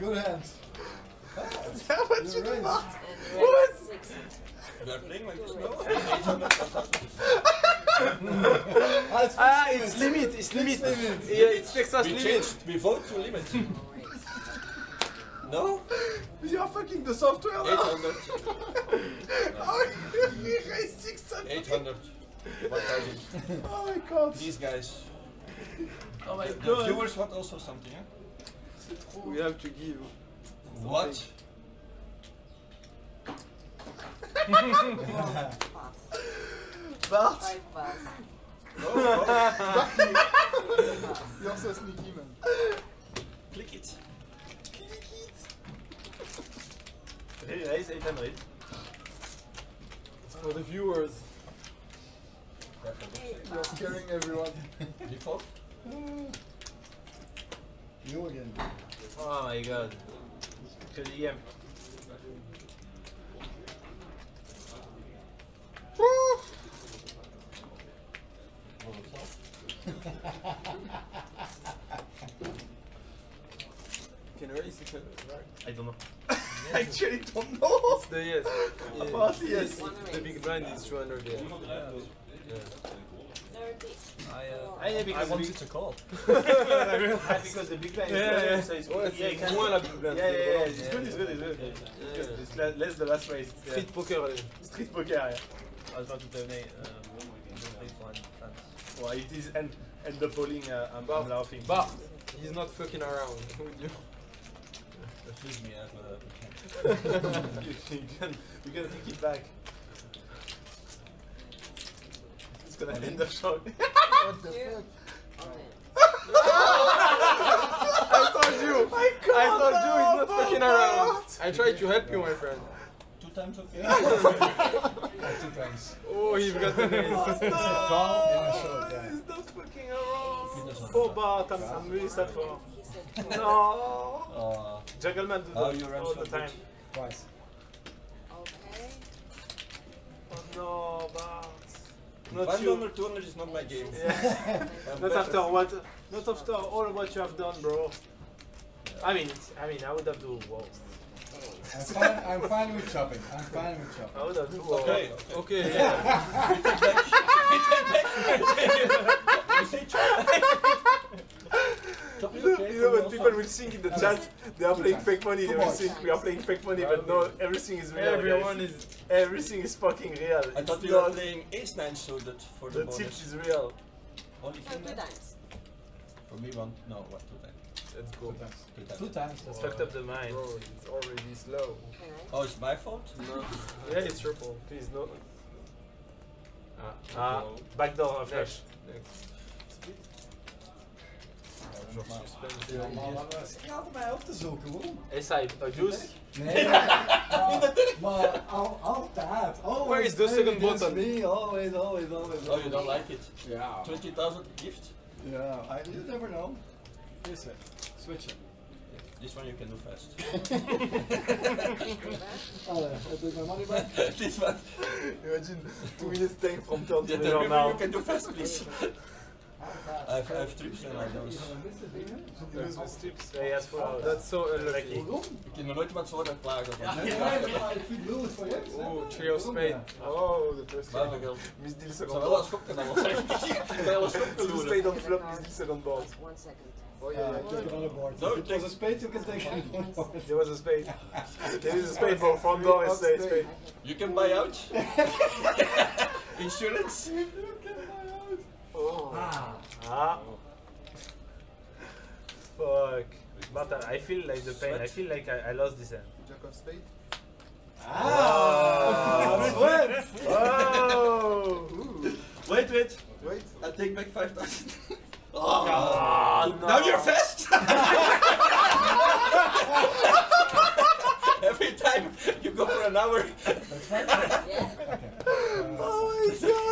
good hands. How much You're you right. got? And red six. We are playing like this now. 800 fantastic. Ah, it's Ah, fixed it's limit. limit, it's limit. limit. Yeah, it's Texas We limit. changed, we vote to limit. No? You are fucking the software now. 800. oh, he raised 600. 800. 1000. Oh my god. These guys. Oh my The, the viewers want also something, huh? We have to give. What? Pass. Bart. Five pass. No, no. You're so sneaky, man. Click it. He raised 800. It's for the viewers. You're scaring everyone. Default? Ah, you again. Oh my god. Que DM. Can raise it. I don't know. I actually don't know. The yes. Apparently, yes. One The big blind is 200 there. Yeah. Thirty. I, uh, yeah, because the big, to call. because the big line is Yeah, yeah, yeah. so it's Ouais, yeah, c'est moins la big blind. Yeah, yeah, yeah, c'est it's good, it's good, it's good. Yeah. It's It's le- less the last race. Yeah. Street poker. Street poker, yeah. I was about to donate um, donate one fans. Well, it is end, end the polling, uh, I'm, I'm laughing. Bah, he's not fucking around with you. Excuse me, I have a. you, you can, you can take it back. It's gonna end up short. What the Two. fuck? I told you! I I told you he's not fucking around! I tried to help you, my friend. Two times okay? Two times. Oh, he's got the name. Call and a shot, yeah. He's not fucking around. doesn't Poor Bart, I'm, I'm really sad for him. He said four. No. Uh, Juggleman do Oh, that you all the time. Twice. Okay. Oh no, Bart. Not 100, you. 200 is not my game. Yeah. Not better. after what, not after all what you have done, bro. I mean, it's, I mean, I would have do worse. I'm fine, I'm fine with chopping. I'm fine with chopping. I would have do worse. Okay, okay. Okay, yeah. we take back. We take back. we say chop. Chop is You know, okay. you know when people also. will think in the chat they are playing fake money, they will think we are playing fake money, but no, everything is real. Everyone guys. is. Everything is fucking real. I thought It's we were not- playing ace nine so that for the, The tip is real. Only So two two times? times. For me one, no, what, two times. Let's go. Two times. Two times. Two times. That's fucked up the mind. Bro, it's already slow. Oh, it's my fault? No. Yeah, it's triple. Please, no. Ah, ah backdoor flash. Ja, maar maar ze gaat mij op te zoeken, waarom? SI, a juice. Nee, maar al, altijd. Always Where is the second button? Me, always, always, always. Oh, you don't like it? Yeah. 20,000 gift? Yeah, I, you never know. Listen, switch it. This one you can do fast. Oh, I take my money back. this one. Imagine two minutes tank from now. you can do fast, please. I have, I have trips and I with. Yeah, yes, full out. That's so unlucky. Ik heb nog nooit iemand zo aan klagen. Ik vind lullig voor je. Oeh, trio of spade. Oh, the first one. second zou wel ball. Ik zou wel een schok Two kunnen doen. spade on flop, misdeal second ball. One second. Oh Yeah, yeah, take another board. No, it was a spade, you can take board. There was a spade. There is a spade for front door spade. You can buy out. Insurance. But uh, I feel like the pain. I feel like I, I lost this hand. Jack of spade. Ah, sweat. Oh. Wait, wait. Wait. I take back 5,000. Ah, no. Now you're fast! Every time you go for an hour. That's fine. Yeah. Okay.